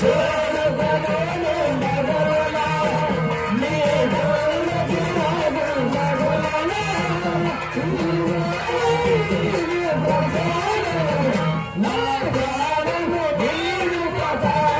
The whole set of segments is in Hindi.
Not a problem, we're here to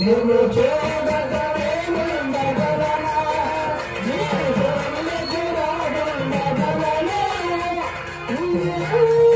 Thank you.